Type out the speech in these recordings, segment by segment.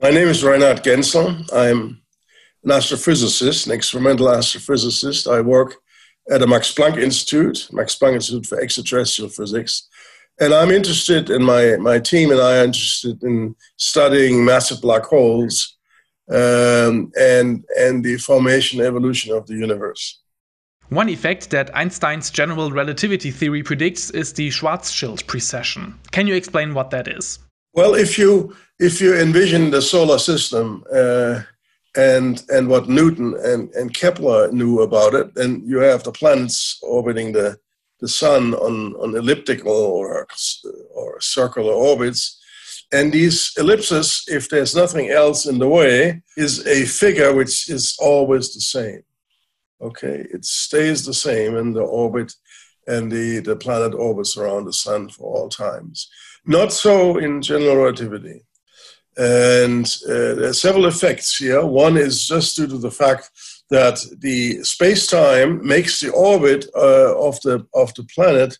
My name is Reinhard Genzel. I'm an astrophysicist, an experimental astrophysicist. I work at the Max Planck Institute, Max Planck Institute for Extraterrestrial Physics. And I'm interested in my, my team and I are interested in studying massive black holes um, and, and the formation evolution of the universe. One effect that Einstein's general relativity theory predicts is the Schwarzschild precession. Can you explain what that is? Well, if you if you envision the solar system uh, and and what Newton and, and Kepler knew about it, then you have the planets orbiting the the sun on, on elliptical or or circular orbits, and these ellipses, if there's nothing else in the way, is a figure which is always the same. Okay, it stays the same in the orbit, and the, the planet orbits around the sun for all times. Not so in general relativity. And uh, there are several effects here. One is just due to the fact that the space-time makes the orbit uh, of the of the planet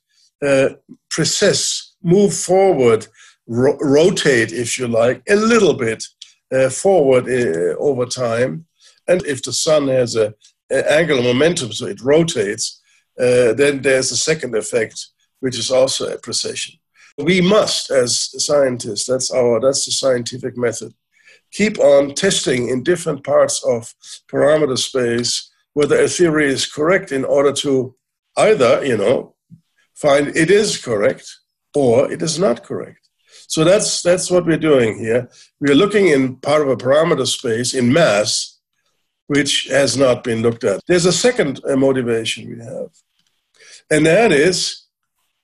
uh, precess, move forward, ro- rotate, if you like, a little bit uh, forward uh, over time. And if the sun has a, a angular momentum, so it rotates, uh, then there's a second effect, which is also a precession. We must, as scientists, that's our that's the scientific method, keep on testing in different parts of parameter space whether a theory is correct in order to either, you know, find it is correct or it is not correct. So that's that's what we're doing here. We're looking in part of a parameter space in mass, which has not been looked at. There's a second uh, motivation we have, and that is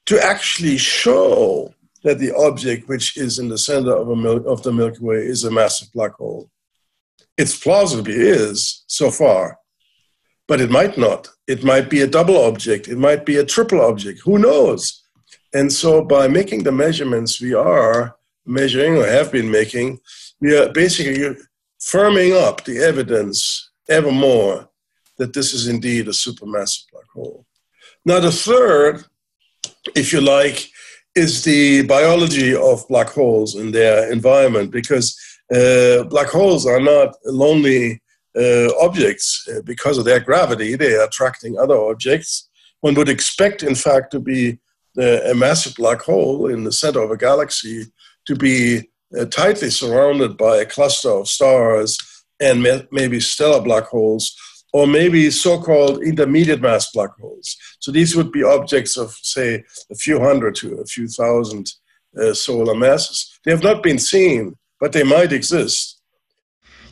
to actually show that the object which is in the center of, mil- of the Milky Way is a massive black hole. It's plausibly is so far, but it might not. It might be a double object. It might be a triple object. Who knows? And so, by making the measurements we are measuring or have been making, we are basically firming up the evidence ever more that this is indeed a supermassive black hole. Now, the third if you like, is the biology of black holes and their environment because uh, black holes are not lonely uh, objects uh, because of their gravity. They are attracting other objects. One would expect, in fact, to be uh, a massive black hole in the center of a galaxy to be uh, tightly surrounded by a cluster of stars and maybe stellar black holes or maybe so-called intermediate mass black holes. So these would be objects of, say, a few hundred to a few thousand uh, solar masses. They have not been seen, but they might exist.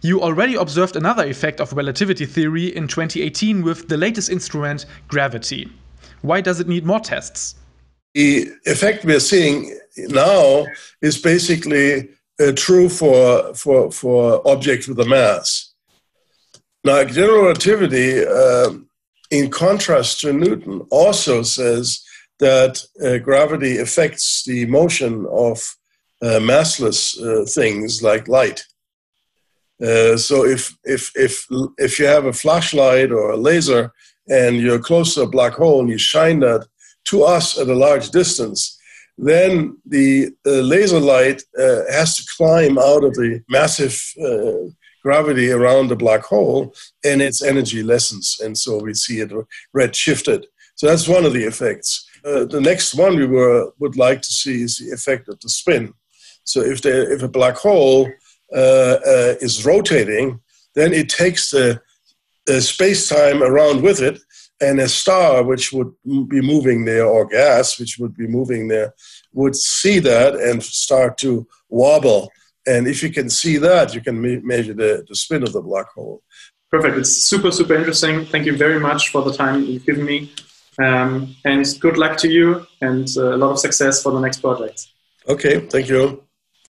You already observed another effect of relativity theory in 2018 with the latest instrument, gravity. Why does it need more tests? The effect we're seeing now is basically uh, true for, for, for objects with a mass. Now, general relativity, uh, in contrast to Newton, also says that uh, gravity affects the motion of uh, massless uh, things like light. Uh, so, if, if, if, if you have a flashlight or a laser and you're close to a black hole and you shine that to us at a large distance, then the laser light uh, has to climb out of the massive gravity around the black hole and its energy lessens. And so we see it red shifted. So that's one of the effects. Uh, the next one we were, would like to see is the effect of the spin. So if, there, if a black hole uh, uh, is rotating, then it takes the, the space time around with it, and a star which would be moving there, or gas which would be moving there, would see that and start to wobble and if you can see that, you can me- measure the, the spin of the black hole. Perfect. It's super, super interesting. Thank you very much for the time you've given me. Um, and good luck to you and uh, a lot of success for the next project. Okay, thank you.